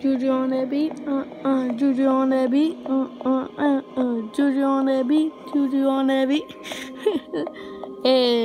Juju on that beat, uh uh, Juju on that beat, uh uh uh uh, Juju on that beat, Juju on that beat. hey.